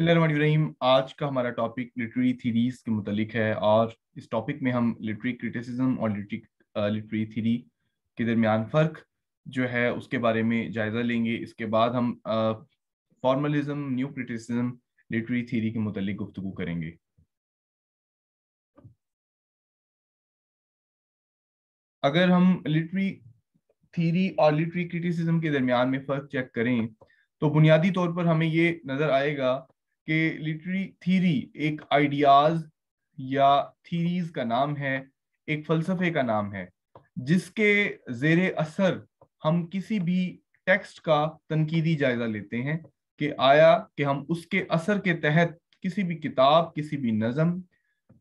रहीम, आज का हमारा टॉपिक लिटरी थीरीज के मुतलिक है और इस टॉपिक में हम लिटरी क्रिटिसिज्म और लिटरी लिटरी थीरी के दरमियान फ़र्क जो है उसके बारे में जायज़ा लेंगे। इसके बाद हम formalism new criticism literary theory के मुतलिक गुफ्तु करेंगे। अगर हम लिटरी थीरी और लिटरी क्रिटिसिज्म के दरमियान में फ़र्क चेक करें तो बुनियादी तौर पर हमें ये नज़र आएगा कि लिटरी थीरी एक आइडियाज़ या थीरीज का नाम है, एक फलसफे का नाम है, जिसके जेर असर हम किसी भी टेक्स्ट का तनकीदी जायजा लेते हैं कि आया कि हम उसके असर के तहत किसी भी किताब, किसी भी नज़म,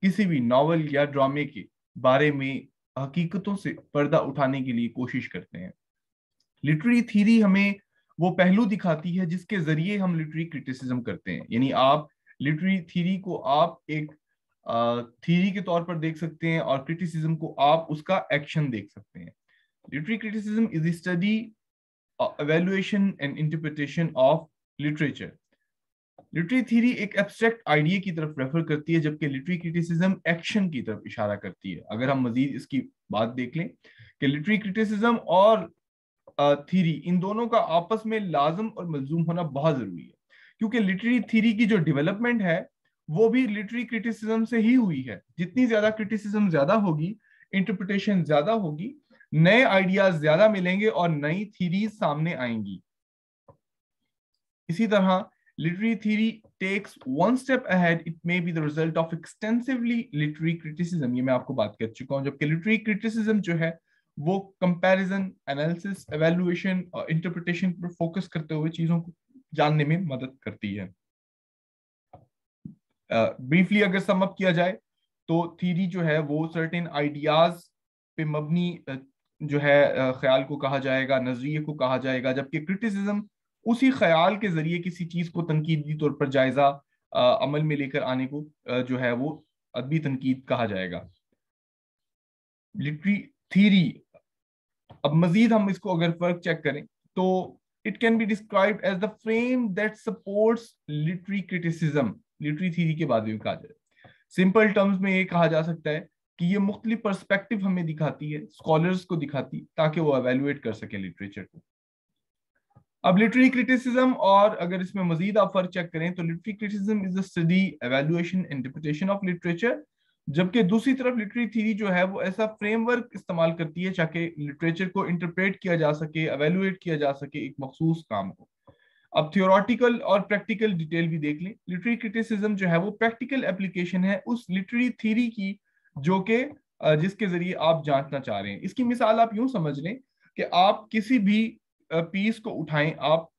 किसी भी नावल या ड्रामे के बारे में हकीकतों से पर्दा उठाने के लिए कोशिश करते हैं। लिटरी थीरी हमें वो पहलू दिखाती है जिसके ज़रिए हम लिटरी क्रिटिसिज्म करते हैं। यानी आप लिटरी थीरी को आप एक थीरी के तौर पर देख सकते हैं और क्रिटिसिज्म को आप उसका एक्शन देख सकते हैं। Literary criticism is study evaluation and interpretation of literature literary theory एक एब्स्ट्रैक्ट आइडिया की तरफ़ रेफर करती है, जबकि लिटरी क्रिटिसिज्म एक्शन की तरफ़ इशारा करती है। अगर हम मजीद इसकी बात देख लें कि लिटरी क्रिटिसिज्म और थीरी इन दोनों का आपस में लाजम और मलजूम होना बहुत ज़रूरी है, क्योंकि लिटरी थीरी की जो डेवलपमेंट है, वो भी लिटरी क्रिटिसिज्म से ही हुई है। जितनी ज़्यादा क्रिटिसिज्म ज़्यादा होगी इंटरप्रिटेशन ज़्यादा होगी, नए आइडियाज़ ज़्यादा मिलेंगे और नई थीरीज सामने आएँगी। इसी तरह, literary theory takes one step ahead, it may be the result of extensively literary criticism, ये मैं आपको बात कर चुका हूँ, जबकि literary criticism जो है वो कंपैरिजन एनालिसिस एवेल्युएशन और इंटरप्रिटेशन पर फोकस करते हुए चीज़ों को जानने में मदद करती है। ब्रीफली uh, अगर सम अप किया जाए तो थीरी जो है वो सर्टेन आइडियाज़ पे मबनी जो है ख्याल को कहा जाएगा नज़रिए को कहा जाएगा जबकि क्रिटिसिज्म उसी ख्याल के ज़रिए किसी चीज़ को तनकीदी तौर पर जायजा अमल में लेकर आने को जो है वो अदबी तनकीद कहा जाएगा। लिटरी थीरी अब मजीद हम इसको अगर फ़र्क चेक करें तो it can be describe as the frame that supports literary criticism literary theory के बारे में कहा जाए। सिंपल टर्म्स में ये कहा जा सकता है कि ये मुख्तलिफ़ परस्पेक्टिव हमें दिखाती है स्कॉलर्स को दिखाती ताकि वो एवेलुएट कर सके लिटरेचर को। अब लिटरी क्रिटिसिज्म और अगर इसमें मजीद आप फ़र्क चेक करें तो literary criticism is the study evaluation interpretation of literature जबकि दूसरी तरफ़ लिटरी थ्योरी जो है वो ऐसा फ्रेमवर्क इस्तेमाल करती है ताकि लिटरेचर को इंटरप्रेट किया जा सके एवेल्युएट किया जा सके एक मखसूस काम को अब थियोरटिकल और प्रैक्टिकल डिटेल भी देख लें। लिटरी क्रिटिसिज्म जो है वो प्रैक्टिकल एप्लीकेशन है उस लिटरी थ्योरी की जो कि जिसके ज़रिए आप जांचना चाह रहे हैं। इसकी मिसाल आप यूँ समझ लें कि आप किसी भी पीस को उठाएँ आप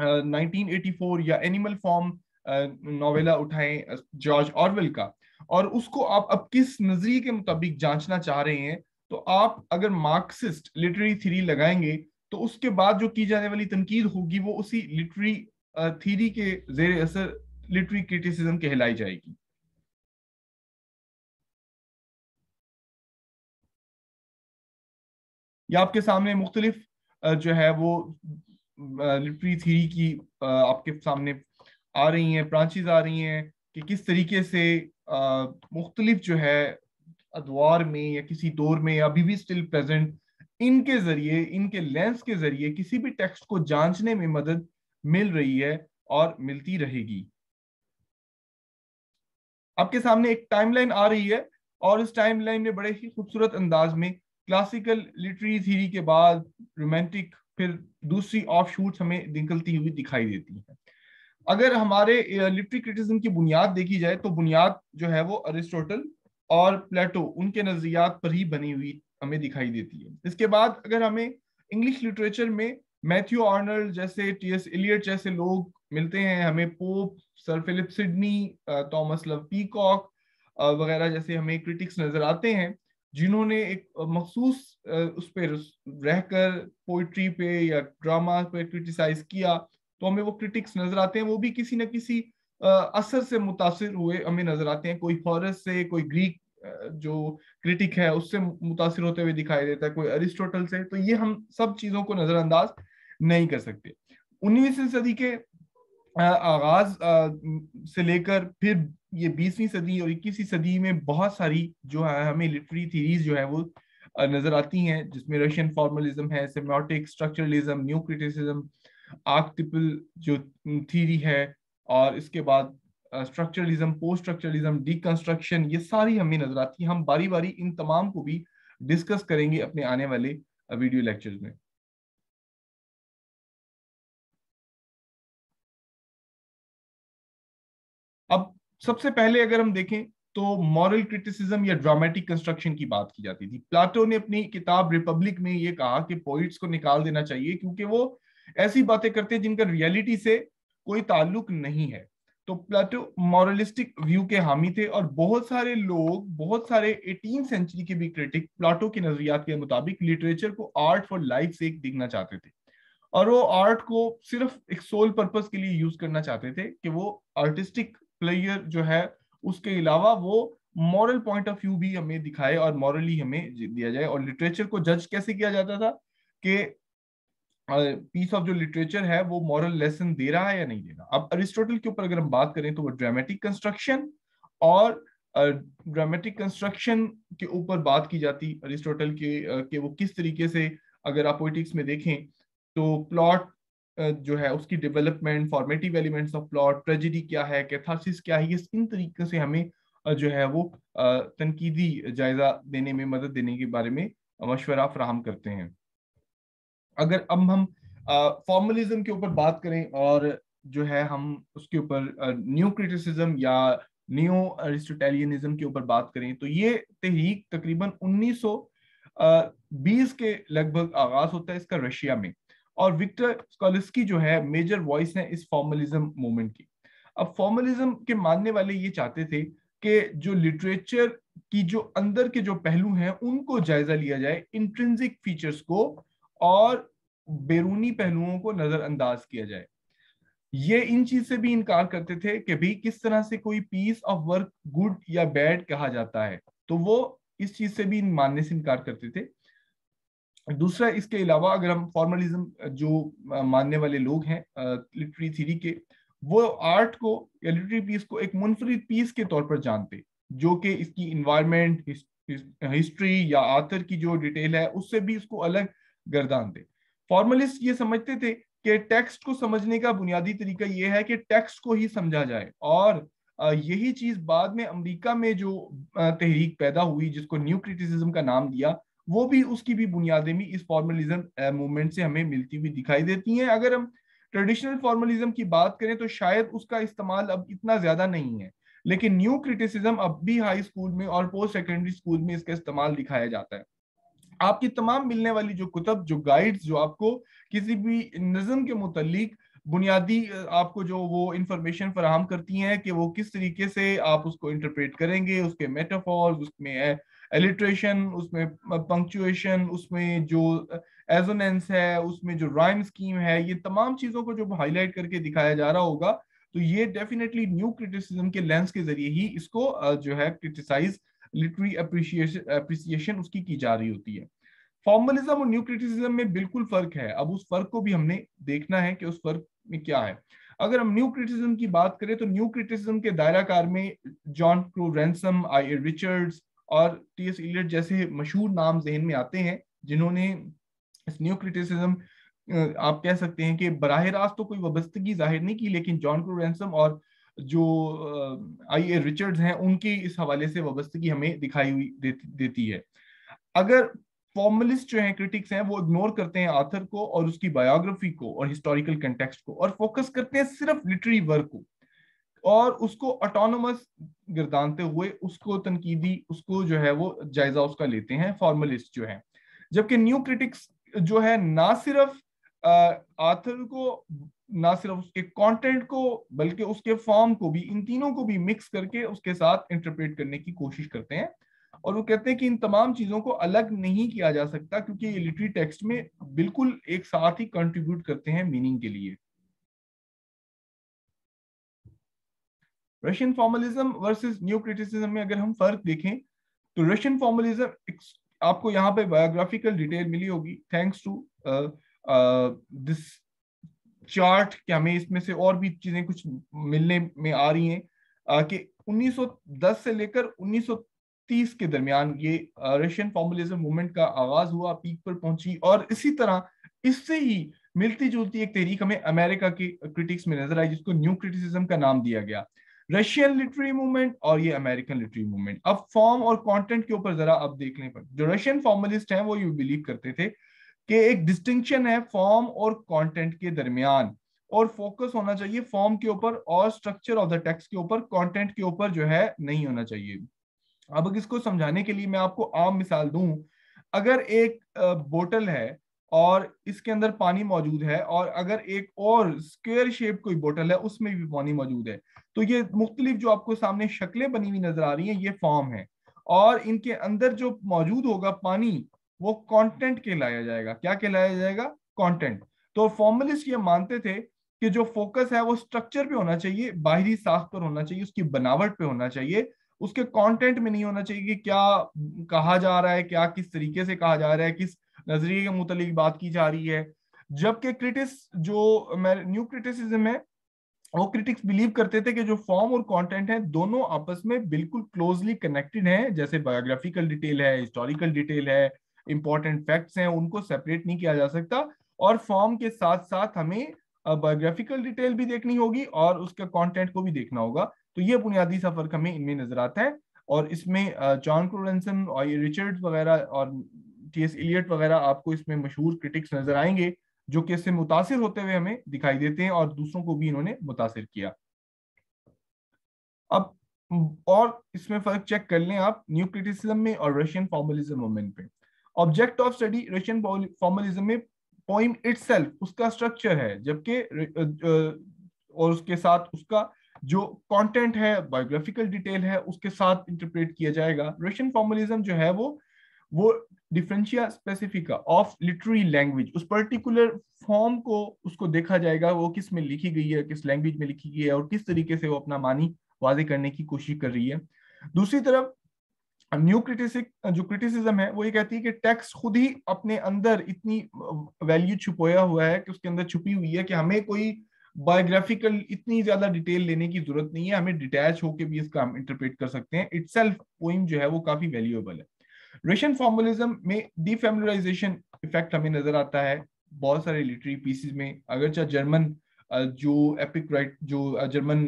uh, 1984 या एनिमल फॉर्म नोवेला उठाएँ जॉर्ज ऑरवेल का। और उसको आप अब किस नज़रिए के मुताबिक जांचना चाह रहे हैं तो आप अगर मार्क्सिस्ट लिटरेरी थ्री लगाएँगे तो उसके बाद जो की जाने वाली तनकीद होगी, वो उसी लिटरी थीरी के जेर असर लिटरी क्रिटिसिज्म कहलाई जाएगी। या आपके सामने मुख्तलिफ़ जो है वो लिटरी थ्री की आपके सामने आ रही हैं ब्रांचेज आ रही हैं, कि किस तरीके से मुख्तलिफ़ जो है अदवार में या किसी दौर में या अभी भी स्टिल प्रेजेंट इनके ज़रिए, इनके लेंस के ज़रिए किसी भी टेक्स्ट को जांचने में मदद मिल रही है और मिलती रहेगी। आपके सामने एक टाइमलाइन आ रही है और इस टाइमलाइन में बड़े ही खूबसूरत अंदाज में क्लासिकल लिटरी थीरी के बाद रोमांटिक फिर दूसरी ऑफ़ शूट हमें निकलती हुई दिखाई देती है। अगर हमारे लिटरी क्रिटिज्म की बुनियाद देखी जाए तो बुनियाद जो है वो अरिस्टोटल और प्लेटो, उनके नजरियात पर ही बनी हुई हमें दिखाई देती है। इसके बाद अगर हमें इंग्लिश लिटरेचर में मैथ्यू आर्नल्ड जैसे, टी एस इलियट जैसे लोग मिलते हैं, हमें Pope, sir Philip Sidney Thomas Love Peacock वगैरह जैसे हमें क्रिटिक्स नज़र आते हैं, जिन्होंने एक मखसूस उस पर रहकर पोइट्री पे या ड्रामा पे क्रिटिसाइज किया तो हमें वो क्रिटिक्स नज़र आते हैं, वो भी किसी न किसी असर से मुतासर हुए हमें नज़र आते हैं। कोई हॉरस से, कोई ग्रीक जो क्रिटिक है, उससे मुतासर होते हुए दिखाई देता है। कोई अरिस्टोटल से तो ये हम सब चीज़ों को नजरअंदाज नहीं कर सकते। उन्नीसवीं सदी के आगाज़ से लेकर फिर ये बीसवीं सदी और इक्कीसवीं सदी में बहुत सारी जो है, हमें लिटरी थीरीज जो है, वो नज़र आती हैं, जिसमें रशियन फॉर्मलिज्म है semiotic structuralism new criticism archetypal जो थीरी है और इसके बाद स्ट्रक्चरलिज्म पोस्ट स्ट्रक्चरलिज्म डिकंस्ट्रक्शन ये सारी हमें नज़र आती है। हम बारी बारी इन तमाम को भी डिस्कस करेंगे अपने आने वाले वीडियो लेक्चर्स में। अब सबसे पहले अगर हम देखें तो मॉरल क्रिटिसिज्म या ड्रामेटिक कंस्ट्रक्शन की बात की जाती थी। प्लाटो ने अपनी किताब रिपब्लिक में ये कहा कि पोइट्स को निकाल देना चाहिए क्योंकि वो ऐसी बातें करते हैं जिनका रियलिटी से कोई ताल्लुक नहीं है। तो प्लाटो मॉरलिस्टिक व्यू के हामी थे और बहुत सारे लोग, बहुत सारे एटीन सेंचुरी के भी क्रिटिक प्लाटो के नजरियात के मुताबिक लिटरेचर को आर्ट फॉर लाइफ से एक दिखना चाहते थे। और वो आर्ट को सिर्फ़ एक सोल पर्पस के लिए यूज़ करना चाहते थे कि वो आर्टिस्टिक प्लेयर जो है, उसके अलावा वो मॉरल पॉइंट ऑफ़ व्यू भी हमें दिखाए और मॉरली हमें दिया जाए। और लिटरेचर को जज कैसे किया जाता था कि पीस ऑफ़ जो लिटरेचर है, वो मॉरल लेसन दे रहा है या नहीं दे रहा? अब अरिस्टोटल के ऊपर अगर हम बात करें तो वो ड्रामेटिक कंस्ट्रक्शन और ड्रामेटिक कंस्ट्रक्शन के ऊपर बात की जाती अरिस्टोटल के कि वो किस तरीके से, अगर आप पोइटिक्स में देखें तो प्लॉट जो है, उसकी development formative elements of plot tragedy क्या है कैथारसिस क्या है, ये इन तरीके से हमें जो है, वो तनकीदी जायजा देने में, मदद देने के बारे में मशवरा फ्राहम करते हैं। अगर अब हम फॉर्मलिज्म के ऊपर बात करें और जो है हम उसके ऊपर न्यू क्रिटिसिज्म या न्यू अरिस्टोटेलियनिज्म के ऊपर बात करें तो ये तहरीक तकरीबन 1920 के लगभग आगाज़ होता है इसका रशिया में। और विक्टर स्कॉलिस्की जो है मेजर वॉइस है इस फॉर्मलिज्म मूवमेंट की। अब फॉर्मलिज्म के मानने वाले ये चाहते थे कि जो लिटरेचर की जो अंदर के जो पहलू हैं, उनको जायजा लिया जाए इंट्रेंसिक फीचर्स को और बैरूनी पहलुओं को नजरअंदाज किया जाए। ये इन चीज़ से भी इनकार करते थे कि भी किस तरह से कोई पीस ऑफ़ वर्क गुड या बैड कहा जाता है। तो वो इस चीज़ से भी मानने से इनकार करते थे। दूसरा, इसके अलावा अगर हम फॉर्मलिज्म जो मानने वाले लोग हैं लिटरी थीरी के, वो आर्ट को या लिटरी पीस को एक मुनफरद पीस के तौर पर जानते, जो कि इसकी इन्वायरमेंट हिस्ट्री या आथर की जो डिटेल है, उससे भी इसको अलग गर्दान थे फॉर्मलिस्ट ये समझते थे कि टेक्स्ट को समझने का बुनियादी तरीका यह है कि टेक्स्ट को ही समझा जाए और यही चीज़ बाद में अमेरिका में जो तहरीक पैदा हुई, जिसको न्यू क्रिटिसिज्म का नाम दिया, वो भी उसकी भी बुनियादें भी इस फॉर्मलिज्म मूवमेंट से हमें मिलती हुई दिखाई देती हैं। अगर हम ट्रेडिशनल फॉर्मलिज्म की बात करें तो शायद उसका इस्तेमाल अब इतना ज़्यादा नहीं है, लेकिन न्यू क्रिटिसिज्म अब भी हाई स्कूल में और पोस्ट सेकेंडरी स्कूल में इसका इस्तेमाल दिखाया जाता है। आपकी तमाम मिलने वाली जो कुतब, जो गाइड्स जो आपको किसी भी नज्म के मुतलिक बुनियादी आपको जो वो इंफॉर्मेशन फराहम करती हैं कि वो किस तरीके से आप उसको इंटरप्रेट करेंगे, उसके मेटाफॉर्स उसमें एलिट्रेशन उसमें पंक्चुएशन उसमें जो एजोनेंस है, उसमें जो राइम स्कीम है, ये तमाम चीज़ों को जो हाईलाइट करके दिखाया जा रहा होगा तो ये डेफिनेटली न्यू क्रिटिसिज्म के लेंस के ज़रिए ही इसको जो है क्रिटिसाइज लिटरी अप्रिसिएशन उसकी की जा रही होती है। फॉर्मलिज्म और न्यू क्रिटिसिज्म में बिल्कुल फ़र्क है। अब उस फ़र्क को भी हमने देखना है कि उस फ़र्क में क्या है। अगर हम न्यू क्रिटिसिज्म की बात करें तो न्यू क्रिटिसिज्म के दायरा कार में John Crowe Ransom I. Richards और टी. एस. इलियट जैसे मशहूर नाम जहन में आते हैं जिन्होंने इस न्यू क्रिटिसिज्म आप कह सकते हैं कि बराह रास्त तो कोई वबस्तगी ज़ाहिर नहीं की लेकिन जॉन क्रू रैंसम और जो आई. ए. रिचर्ड्स हैं उनकी इस हवाले से वाबस्तगी हमें दिखाई हुई देती, देती है। अगर फॉर्मलिस्ट जो है क्रिटिक्स हैं, वो इग्नोर करते हैं आथर को और उसकी बायोग्राफी को और हिस्टोरिकल कंटेक्स्ट को और फोकस करते हैं सिर्फ़ लिटरी वर्क को। और उसको ऑटोनोमस गिरदानते हुए उसको तनकीदी, उसको जो है वो जायजा उसका लेते हैं फॉर्मलिस्ट जो है। जबकि न्यू क्रिटिक्स जो है, ना सिर्फ़ आथर को, ना सिर्फ़ उसके कंटेंट को, बल्कि उसके फॉर्म को भी, इन तीनों को भी मिक्स करके उसके साथ इंटरप्रेट करने की कोशिश करते हैं। और वो कहते हैं कि इन तमाम चीज़ों को अलग नहीं किया जा सकता क्योंकि ये लिटरी टेक्स्ट में बिल्कुल एक साथ ही कंट्रीब्यूट करते हैं मीनिंग के लिए। Russian formalism versus new criticism में अगर हम फ़र्क देखें तो रशियन फॉर्मलिज्म आपको यहाँ पे बायोग्राफिकल डिटेल मिली होगी। थैंक्स टू दिस चार्ट कि हमें इसमें से और भी चीज़ें कुछ मिलने में आ रही हैं। कि 1910 से लेकर 1930 के दरमियान ये रशियन फॉर्मुलिज्म मूवमेंट का आगाज़ हुआ पीक पर पहुँची और इसी तरह इससे ही मिलती जुलती एक तहरीक हमें अमेरिका की क्रिटिक्स में नज़र आई, जिसको न्यू क्रिटिसिज्म का नाम दिया गया। रशियन लिटरेरी मूवमेंट और ये अमेरिकन लिटरेरी मूवमेंट अब फॉर्म और कंटेंट के ऊपर जरा अब देखने पर, जो रशियन फॉर्मलिस्ट हैं वो ये बिलीव करते थे कि एक डिस्टिंक्शन है फॉर्म और कंटेंट के दरमियान और फोकस होना चाहिए फॉर्म के ऊपर और स्ट्रक्चर ऑफ़ द टेक्स्ट के ऊपर कंटेंट के ऊपर जो है नहीं होना चाहिए। अब इसको समझाने के लिए मैं आपको आम मिसाल दूँ, अगर एक बोतल है और इसके अंदर पानी मौजूद है और अगर एक और स्क्वेयर शेप कोई बोतल है, उसमें भी पानी मौजूद है तो ये मुख्तलिफ़ जो आपको सामने शक्लें बनी हुई नज़र आ रही हैं, ये फॉर्म है। और इनके अंदर जो मौजूद होगा पानी, वो कंटेंट कहलाया जाएगा। क्या कहलाया जाएगा? कंटेंट। तो फॉर्मलिस्ट ये मानते थे कि जो फोकस है, वो स्ट्रक्चर पे होना चाहिए, बाहरी साख पर होना चाहिए, उसकी बनावट पे होना चाहिए उसके कंटेंट में नहीं होना चाहिए कि क्या कहा जा रहा है, क्या किस तरीके से कहा जा रहा है, किस नज़रिए के मुतलिक बात की जा रही है। जबकि क्रिटिस जो न्यू क्रिटिसिज्म है, वो क्रिटिक्स बिलीव करते थे कि जो फॉर्म और कंटेंट है, दोनों आपस में बिल्कुल क्लोजली कनेक्टेड हैं। जैसे बायोग्राफिकल डिटेल है हिस्टोरिकल डिटेल है इंपॉर्टेंट फैक्ट्स हैं, उनको सेपरेट नहीं किया जा सकता। और फॉर्म के साथ साथ हमें बायोग्राफिकल डिटेल भी देखनी होगी और उसके कंटेंट को भी देखना होगा। तो ये बुनियादी सा फ़र्क हमें इनमें नज़र आता है और इसमें जॉन क्रोलेंसन और रिचर्ड वगैरह और टी एस इलियट वगैरह आपको इसमें मशहूर क्रिटिक्स नज़र आएँगे, जो कि इससे मुतासिर होते हुए हमें दिखाई देते हैं और दूसरों को भी इन्होंने मुतासिर किया। अब, और इसमें फ़र्क चेक कर लें आप न्यू क्रिटिसिज्म में और रशियन फॉर्मलिज्म मूवमेंट पे। Object of study, Russian formalism में पोइम इटसेल्फ, उसका स्ट्रक्चर है, जबकि और उसके साथ उसका जो कंटेंट है बायोग्राफिकल डिटेल है, उसके साथ इंटरप्रेट किया जाएगा। रशियन फॉर्मलिज्म जो है वो वो differentia specifica of literary language उस पर्टिकुलर फॉर्म को, उसको देखा जाएगा, वो किसमें लिखी गई है, किस लैंग्वेज में लिखी गई है, और किस तरीके से वो अपना मानी वाजे करने की कोशिश कर रही है। दूसरी तरफ़ न्यू क्रिटिसिक जो क्रिटिसिज्म है, वो ये कहती है कि टेक्स्ट खुद ही अपने अंदर इतनी वैल्यू छुपाया हुआ है कि उसके अंदर छुपी हुई है कि हमें कोई बायोग्राफिकल इतनी ज़्यादा डिटेल लेने की ज़रूरत नहीं है, हमें डिटैच होकर भी इसका हम इंटरप्रेट कर सकते हैं। इट पोइम जो है वो काफ़ी वैल्यूएबल है। रशियन फॉर्मुलिज्म में डिफेमिलराइजेशन इफ़ेक्ट हमें नज़र आता है। बहुत सारे लिटरी पीसीज में, अगरचा जर्मन जो एपिक राइट जो जर्मन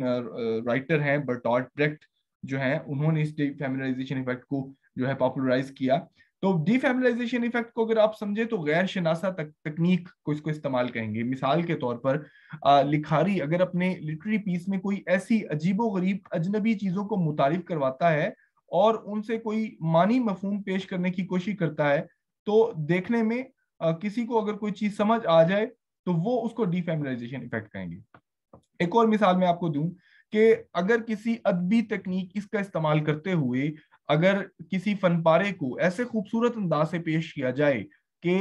राइटर हैं बर्टॉट ब्रेक्ट जो है, उन्होंने इस डिफेमिलाइजेशन इफ़ेक्ट को जो है पॉपुलराइज किया। तो डिफेमिलाइजेशन इफ़ेक्ट को अगर आप समझे तो गैर शनासा तक, तकनीक को इसको इस्तेमाल कहेंगे मिसाल के तौर पर आ, लिखारी अगर अपने लिटरेरी पीस में कोई ऐसी अजीबो गरीब अजनबी चीज़ों को मुतारिफ करवाता है और उनसे कोई मानी मफहम पेश करने की कोशिश करता है तो देखने में आ, किसी को अगर कोई चीज़ समझ आ जाए तो वो उसको डिफेमिलाइजेशन इफ़ेक्ट कहेंगे एक और मिसाल मैं आपको दूँ कि अगर किसी अदबी तकनीक इसका इस्तेमाल करते हुए अगर किसी फनपारे को ऐसे खूबसूरत अंदाज से पेश किया जाए कि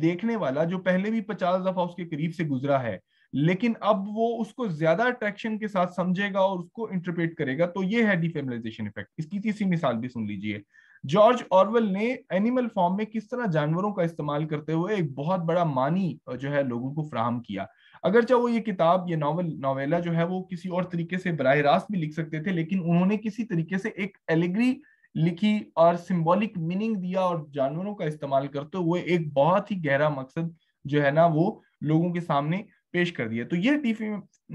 देखने वाला जो पहले भी पचास दफ़ा उसके करीब से गुजरा है, लेकिन अब वो उसको ज़्यादा अट्रैक्शन के साथ समझेगा और उसको इंटरप्रेट करेगा तो ये है डिफेमिलाइजेशन इफ़ेक्ट इसकी तीसरी मिसाल भी सुन लीजिए। जॉर्ज ऑरवेल ने एनिमल फॉर्म में किस तरह जानवरों का इस्तेमाल करते हुए एक बहुत बड़ा मानी जो है लोगों को फ्राहम किया। अगर चाहे वो ये किताब, ये नॉवल नॉवेला जो है वो किसी और तरीके से बरह रास्त भी लिख सकते थे, लेकिन उन्होंने किसी तरीके से एक एलिग्री लिखी और सिंबॉलिक मीनिंग दिया और जानवरों का इस्तेमाल करते हुए एक बहुत ही गहरा मकसद जो है ना वो लोगों के सामने पेश कर दिया। तो ये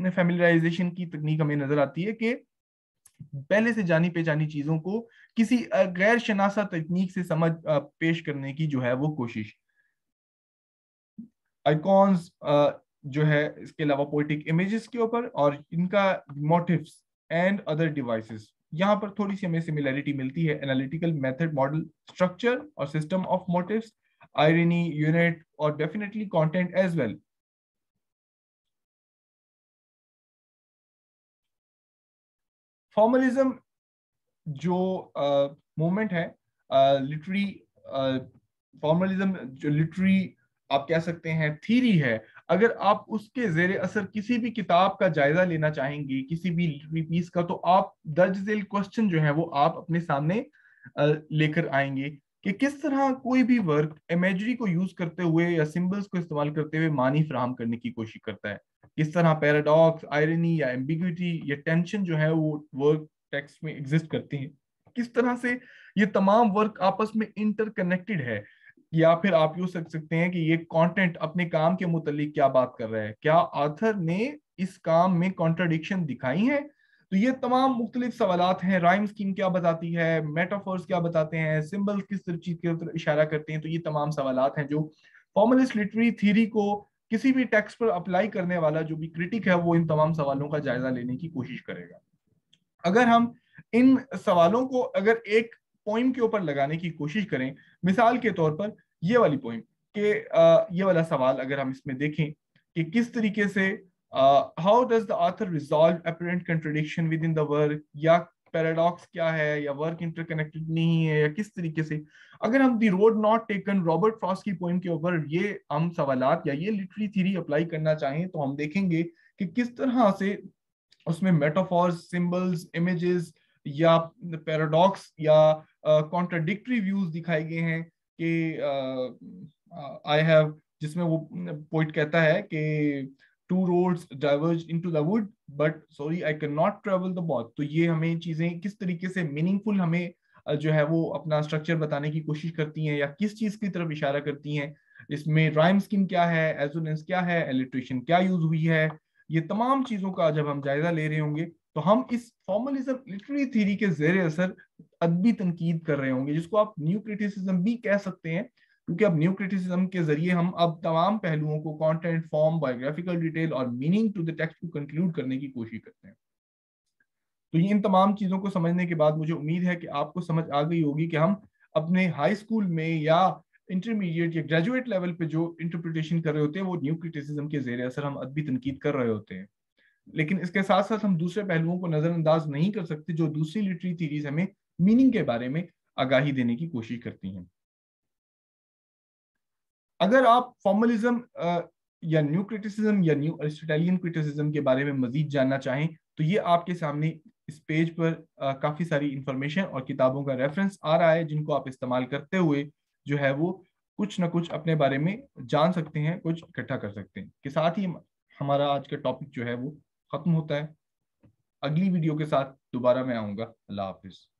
फैमिलाइजेशन की तकनीक हमें नज़र आती है कि पहले से जानी पहचानी चीज़ों को किसी गैर शनासा तकनीक से समझ पेश करने की जो है वो कोशिश। आइकॉन्स जो है इसके अलावा पोइटिक इमेजेस के ऊपर और इनका मोटिव्स एंड अदर डिवाइसेस यहाँ पर थोड़ी सी हमें सिमिलैरिटी मिलती है एनालिटिकल मेथड मॉडल स्ट्रक्चर और system of motives irony unit और definitely content as well formalism जो मूवमेंट uh, है लिटरी uh, फॉर्मलिज्म uh, जो लिटरी आप कह सकते हैं थीरी है अगर आप उसके जेर असर किसी भी किताब का जायजा लेना चाहेंगे, किसी भी लिटरी पीस का तो आप दर्ज झेल क्वेश्चन जो है, वो आप अपने सामने लेकर आएँगे कि किस तरह कोई भी वर्क इमेजरी को यूज़ करते हुए या सिंबल्स को इस्तेमाल करते हुए मानी फ्राहम करने की कोशिश करता है। किस तरह पैराडॉक्स आयरनी या एम्बिग्विटी या टेंशन जो है, वो वर्क टेक्स्ट में एग्जिस्ट करती हैं। किस तरह से ये तमाम वर्क आपस में इंटरकनेक्टेड है। या फिर आप यूँ सोच सकते हैं कि ये कंटेंट अपने काम के मुतालिक क्या बात कर रहा है? क्या आथर ने इस काम में कॉन्ट्रडिक्शन दिखाई है? तो ये तमाम मुख्तलिफ़ सवाल हैं। राइम स्कीम क्या बताती है? मेटाफोर्स क्या बताते हैं? सिंबल किस चीज़ के इशारा करते हैं? तो ये तमाम सवाल हैं जो फॉर्मलिस्ट लिटरी थीरी को किसी भी टेक्स्ट पर अप्लाई करने वाला जो भी क्रिटिक है, वो इन तमाम सवालों का जायजा लेने की कोशिश करेगा। अगर हम इन सवालों को अगर एक पोइम के ऊपर लगाने की कोशिश करें मिसाल के तौर पर ये वाली पॉइंट के ये वाला सवाल अगर हम इसमें देखें कि किस तरीके से how does the author resolve apparent contradiction within the work या पैराडॉक्स क्या है? या वर्क इंटरकनेक्टेड नहीं है? या किस तरीके से? अगर हम the road not taken Robert Frost की पोइम के ऊपर ये हम सवालात या ये लिटरी थ्योरी अप्लाई करना चाहें तो हम देखेंगे कि किस तरह से उसमें मेटाफॉर्स सिंबल्स इमेजेस या पैराडॉक्स या कॉन्ट्राडिक्टरी व्यूज़ दिखाए गए हैं कि आई हैव जिसमें वो पोइट कहता है कि two roads diverge into the wood but sorry I can not travel the both तो ये हमें चीज़ें किस तरीके से मीनिंगफुल हमें जो है वो अपना स्ट्रक्चर बताने की कोशिश करती हैं या किस चीज़ की तरफ़ इशारा करती हैं, इसमें राइम स्कीम क्या है एजोनेंस क्या है एलिट्रेशन क्या यूज़ हुई है, ये तमाम चीज़ों का जब हम जायजा ले रहे होंगे। तो हम इस फॉर्मलिज्म लिटरेरी थ्योरी के जेर असर अदबी तनकीद कर रहे होंगे, जिसको आप न्यू क्रिटिसिज्म भी कह सकते हैं, क्योंकि अब न्यू क्रिटिसिज्म के ज़रिए हम अब तमाम पहलुओं को कंटेंट फॉर्म बायोग्राफिकल डिटेल और मीनिंग टू द टेक्स्ट को कंक्लूड करने की कोशिश करते हैं। तो ये इन तमाम चीज़ों को समझने के बाद मुझे उम्मीद है कि आपको समझ आ गई होगी कि हम अपने हाई स्कूल में या इंटरमीडिएट या ग्रेजुएट लेवल पे जो इंटरप्रिटेशन कर रहे होते हैं, वो न्यू क्रिटिसिज्म के जेर असर हम अदबी तनकीद कर रहे होते हैं। लेकिन इसके साथ साथ हम दूसरे पहलुओं को नजरअंदाज नहीं कर सकते जो दूसरी लिटरी थीरीज हमें मीनिंग के बारे में आगाही देने की कोशिश करती हैं। अगर आप फॉर्मलिज्म या न्यू क्रिटिसिज्म या न्यू अरिस्टोटेलियन क्रिटिसिज्म के बारे में मजीद जानना चाहें तो ये आपके सामने इस पेज पर आ, काफ़ी सारी इंफॉर्मेशन और किताबों का रेफरेंस आ रहा है जिनको आप इस्तेमाल करते हुए जो है वो कुछ ना कुछ अपने बारे में जान सकते हैं कुछ इकट्ठा कर सकते हैं। के साथ ही हमारा आज का टॉपिक जो है वो खत्म होता है। अगली वीडियो के साथ दोबारा मैं आऊँगा। अल्लाह हाफिज़।